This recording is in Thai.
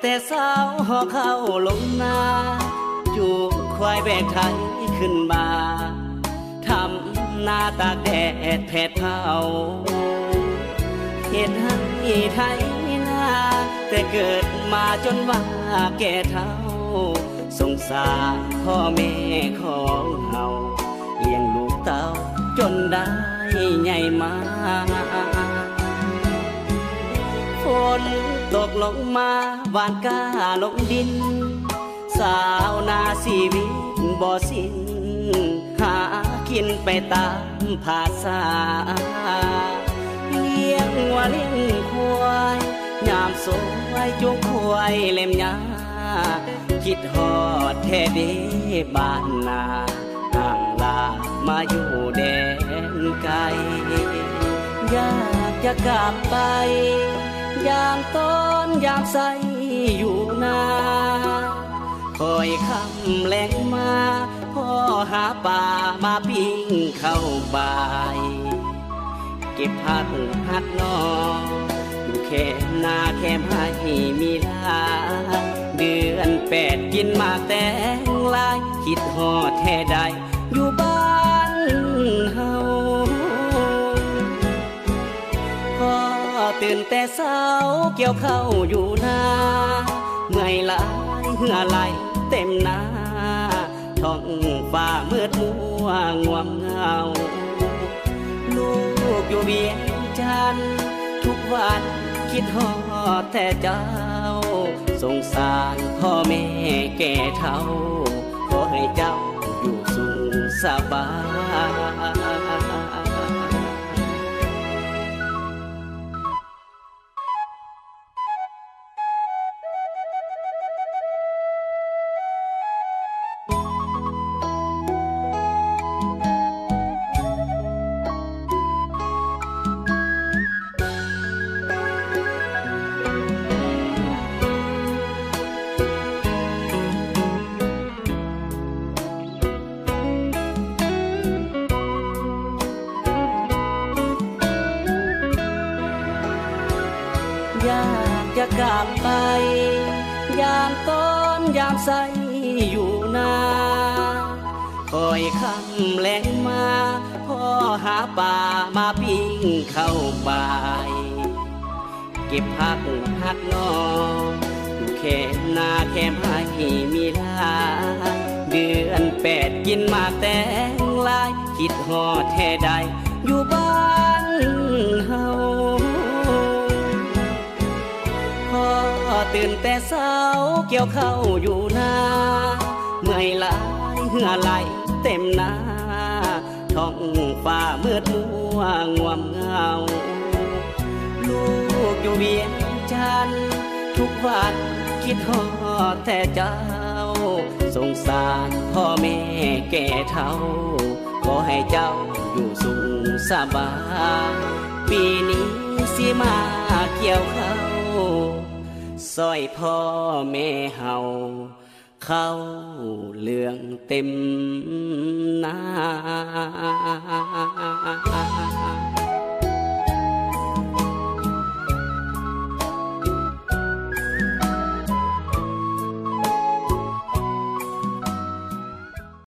แต่สาวหอเข้าลงนาจูงควายแบกไทยขึ้นมาทำหน้าตากแดดแผดเผาเหตุให้ไทยนาแต่เกิดมาจนว่าแก่เท่า สงสารพ่อแม่ของเฮาเลี้ยงลูกเต้าจนได้ใหญ่มา นตกลงมาวานกาลงดิน สาวนาชีวิตบ่สิ้น หากินไปตามภาษา เลี้ยงวัวเลี้ยงควายยามสวยจุงควายเล่มยาคิดฮอดแท้เดบ้านนาห่างลามาอยู่แดนไกล อยากจะกลับไป ยามต้นยามใสอยู่นาคอยคำแรงมาพ่อหาป่ามาปิ้งเข้าบายเก็บผักหักนอดูแค่นาแค่ให้มีลาเดือนแปดกินมาแต่งลาย คิดหอดแท้ใดอยู่บ้าน ตื่นแต่เช้าเกี่ยวเข้าอยู่นาเมื่อยลายเหื่อไหลเต็มนาท้องฟ้ามืดมัวง่วงเหงา ลูกอยู่เวียงจันทุกวันคิดฮอดแต่เจ้า สงสารพ่อแม่แก่เท่าขอให้เจ้าอยู่สุขสบาย อยากจะกลับไป ยามต้นยามใสอยู่นาคอยคำแรงมาพ่อหาป่ามาปิ้งเข้าบายเก็บผักหักนออยู่แค่นาแค่ให้มีลาเดือนแปดกินมาแต่งลาย คิดหอดแท้ใดอยู่บ้านเฮา ตื่นแต่เช้าเกี่ยวเข้าอยู่นาเมื่อยลายเหื่อไหลเต็มหน้าท้องฟ้ามืดมัวง่วงเงา ลูกอยู่เวียงจันทุกวันคิดฮอดแต่เจ้า สงสารพ่อแม่แก่เท่า ขอให้เจ้าอยู่สุขสบายปีนี้สิมาเกี่ยวเข้า ซอยพ่อแม่เฮาเข้าเรื่องเต็มนา